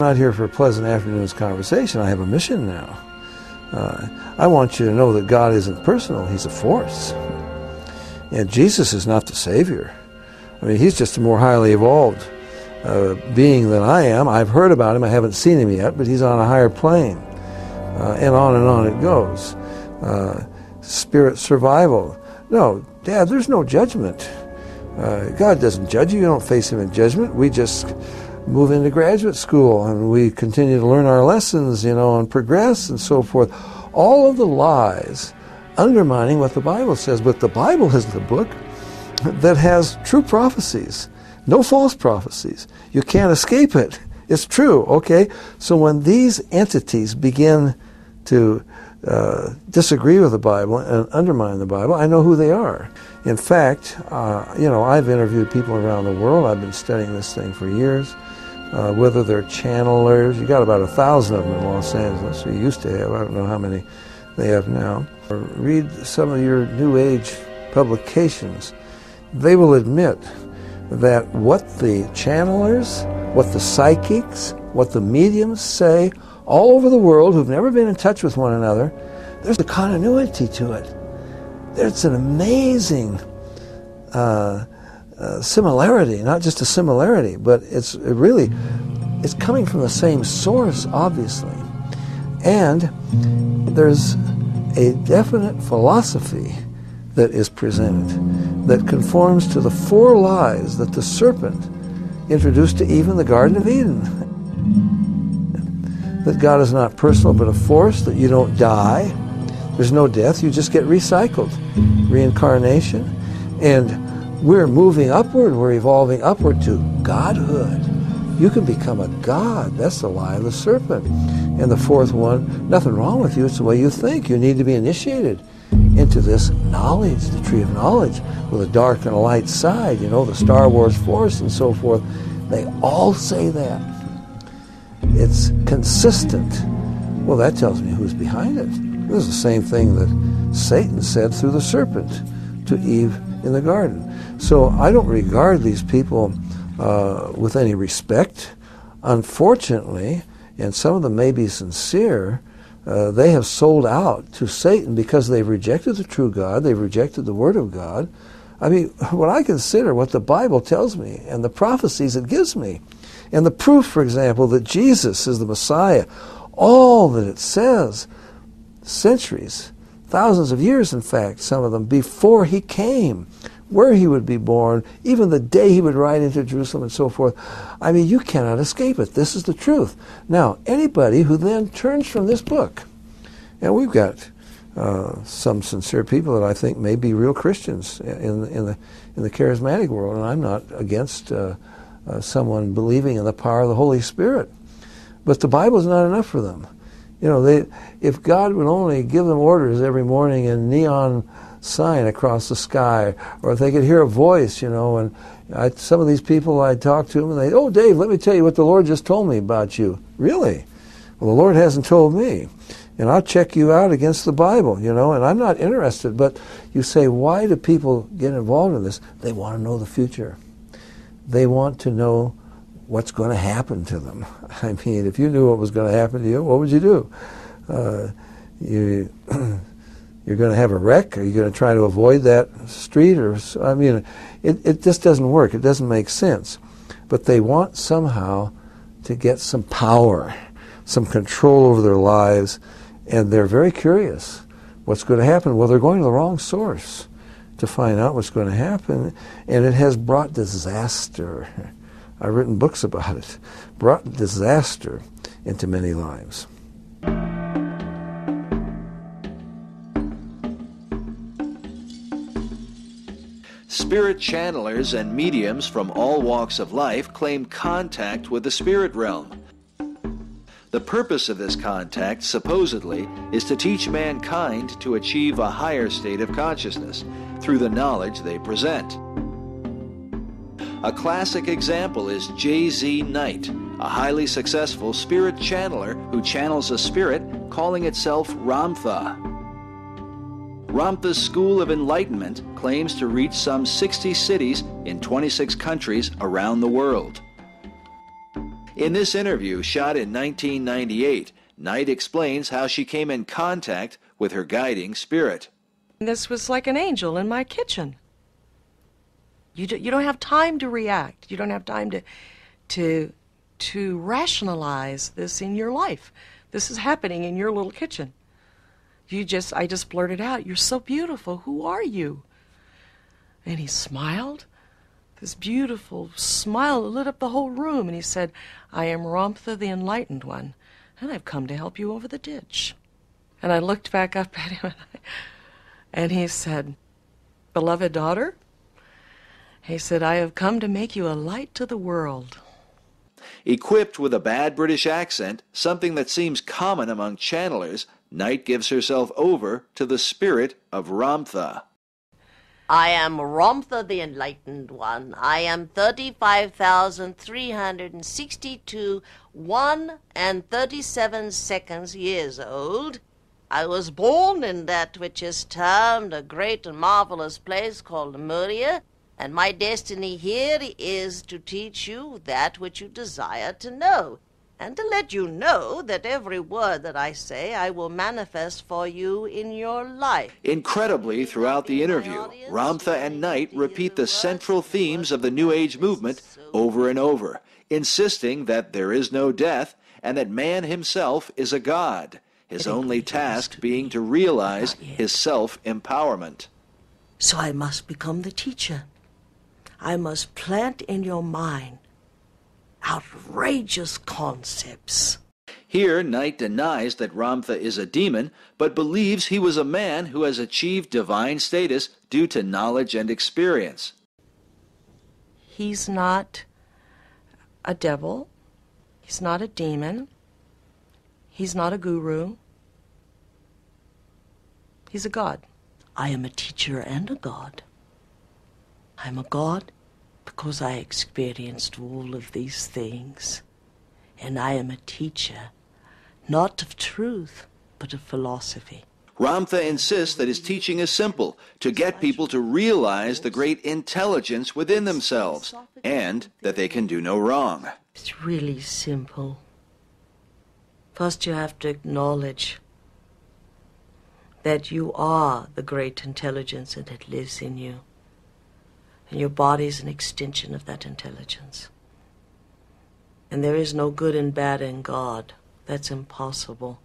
not here for a pleasant afternoon's conversation. I have a mission now. Uh, I want you to know that God isn't personal, He's a force. And Jesus is not the Savior. I mean, He's just a more highly evolved uh, being than I am. I've heard about Him, I haven't seen Him yet, but He's on a higher plane. Uh, and on and on it goes. Uh, spirit survival. No, Dad, there's no judgment. Uh, God doesn't judge you. You don't face Him in judgment. We just move into graduate school and we continue to learn our lessons, you know, and progress and so forth. All of the lies undermining what the Bible says, but the Bible is the book that has true prophecies, no false prophecies. You can't escape it. It's true, okay? So when these entities begin to uh, disagree with the Bible and undermine the Bible, I know who they are. In fact, uh, you know, I've interviewed people around the world. I've been studying this thing for years uh, whether they're channelers. You got about a thousand of them in Los Angeles. You used to have. I don't know how many they have now. Read some of your New Age publications. They will admit that what the channelers, what the psychics, what the mediums say all over the world who've never been in touch with one another, there's a continuity to it. There's an amazing uh, uh, similarity, not just a similarity, but it's it really it's coming from the same source, obviously. And there's a definite philosophy that is presented that conforms to the four lies that the serpent introduced to Eve in the Garden of Eden. That God is not personal but a force, that you don't die, there's no death, you just get recycled, reincarnation. And we're moving upward, we're evolving upward to godhood. You can become a god. That's the lie of the serpent. And the fourth one, nothing wrong with you, it's the way you think. You need to be initiated into this knowledge, the tree of knowledge, with a dark and a light side, you know, the Star Wars force and so forth. They all say that. It's consistent. Well, that tells me who's behind it. This is the same thing that Satan said through the serpent to Eve in the garden. So I don't regard these people uh, with any respect. Unfortunately, and some of them may be sincere, uh, they have sold out to Satan because they've rejected the true God, they've rejected the Word of God. I mean, when I consider what the Bible tells me and the prophecies it gives me, and the proof, for example, that Jesus is the Messiah, all that it says, centuries, thousands of years, in fact, some of them, before he came, where he would be born, even the day he would ride into Jerusalem and so forth. I mean, you cannot escape it. This is the truth. Now, anybody who then turns from this book, and we've got uh, some sincere people that I think may be real Christians in, in, the, in the charismatic world, and I'm not against uh, uh, someone believing in the power of the Holy Spirit. But the Bible is not enough for them. You know, they, if God would only give them orders every morning in neon sign across the sky, or if they could hear a voice, you know. And I, some of these people, I talk to them, and they, oh, Dave, let me tell you what the Lord just told me about you. Really? Well, the Lord hasn't told me. And I'll check you out against the Bible, you know, and I'm not interested. But you say, why do people get involved in this? They want to know the future. They want to know what's going to happen to them. I mean, if you knew what was going to happen to you, what would you do? Uh, you you're going to have a wreck? Are you going to try to avoid that street? Or I mean, it, it just doesn't work. It doesn't make sense. But they want somehow to get some power, some control over their lives, and they're very curious what's going to happen. Well, they're going to the wrong source to find out what's going to happen, and it has brought disaster. I've written books about it. Brought disaster into many lives. Spirit channelers and mediums from all walks of life claim contact with the spirit realm. The purpose of this contact, supposedly, is to teach mankind to achieve a higher state of consciousness through the knowledge they present. A classic example is JZ Knight, a highly successful spirit channeler who channels a spirit calling itself Ramtha. Ramtha's School of Enlightenment claims to reach some 60 cities in 26 countries around the world. In this interview, shot in 1998, Knight explains how she came in contact with her guiding spirit. This was like an angel in my kitchen. You, do, you don't have time to react. You don't have time to, to, to rationalize this in your life. This is happening in your little kitchen. You just, I just blurted out, You're so beautiful. Who are you? And he smiled. This beautiful smile lit up the whole room. And he said, I am Ramtha the Enlightened One, and I've come to help you over the ditch. And I looked back up at him, and he said, Beloved daughter, he said, I have come to make you a light to the world. Equipped with a bad British accent, something that seems common among channelers, Knight gives herself over to the spirit of Ramtha. I am Ramtha the Enlightened One. I am 35,362 1 and 37 seconds years old. I was born in that which is termed a great and marvelous place called Lemuria, and my destiny here is to teach you that which you desire to know, and to let you know that every word that I say I will manifest for you in your life. Incredibly, throughout the interview, Ramtha and Knight repeat the central themes of the New Age movement over and over, insisting that there is no death and that man himself is a god, his only task being to realize his self empowerment. So I must become the teacher. I must plant in your mind outrageous concepts. Here, Knight denies that Ramtha is a demon, but believes he was a man who has achieved divine status due to knowledge and experience. He's not a devil. He's not a demon. He's not a guru. He's a god. I am a teacher and a god. I'm a god because I experienced all of these things. And I am a teacher, not of truth, but of philosophy. Ramtha insists that his teaching is simple to get people to realize the great intelligence within themselves and that they can do no wrong. It's really simple. First, you have to acknowledge that you are the great intelligence and it lives in you. And your body is an extension of that intelligence. And there is no good and bad in God. That's impossible.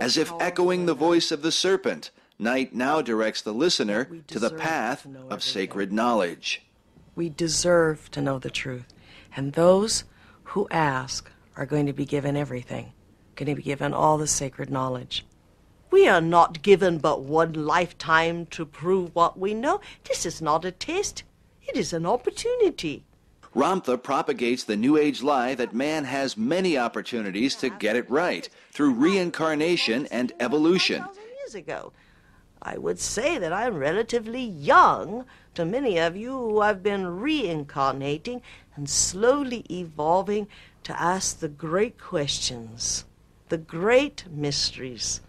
As if echoing the voice of the serpent, Knight now directs the listener to the path of sacred knowledge. We deserve to know the truth. And those who ask are going to be given everything, going he be given all the sacred knowledge. We are not given but one lifetime to prove what we know. This is not a test, it is an opportunity. Ramtha propagates the New Age lie that man has many opportunities to get it right through reincarnation and evolution. Years ago, I would say that I'm relatively young to many of you who have been reincarnating and slowly evolving to ask the great questions, the great mysteries,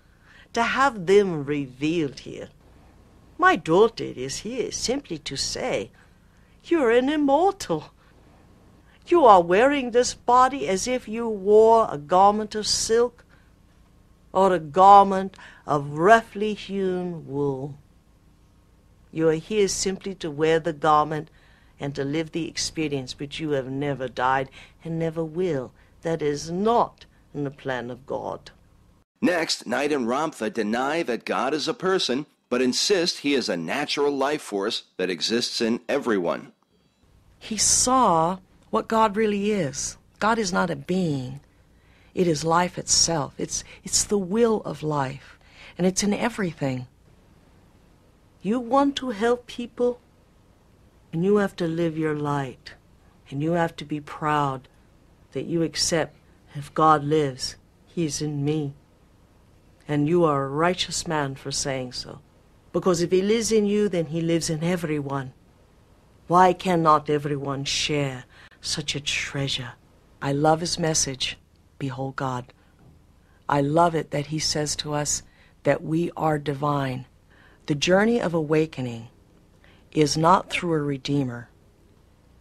to have them revealed here. My daughter is here simply to say, You're an immortal. You are wearing this body as if you wore a garment of silk or a garment of roughly hewn wool. You are here simply to wear the garment and to live the experience, but you have never died and never will. That is not in the plan of God. Next, Knight and Ramtha deny that God is a person, but insist he is a natural life force that exists in everyone. He saw what God really is. God is not a being. It is life itself. It's, it's the will of life. And it's in everything. You want to help people, and you have to live your light. And you have to be proud that you accept if God lives, He's in me. And you are a righteous man for saying so. Because if He lives in you, then He lives in everyone. Why cannot everyone share such a treasure? I love his message, Behold God. I love it that he says to us that we are divine. The journey of awakening is not through a redeemer,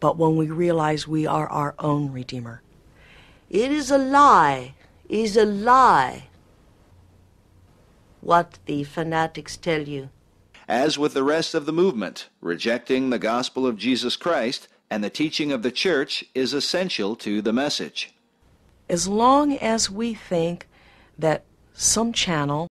but when we realize we are our own redeemer. It is a lie, is a lie. What the fanatics tell you. As with the rest of the movement, rejecting the gospel of Jesus Christ and the teaching of the church is essential to the message. As long as we think that some channel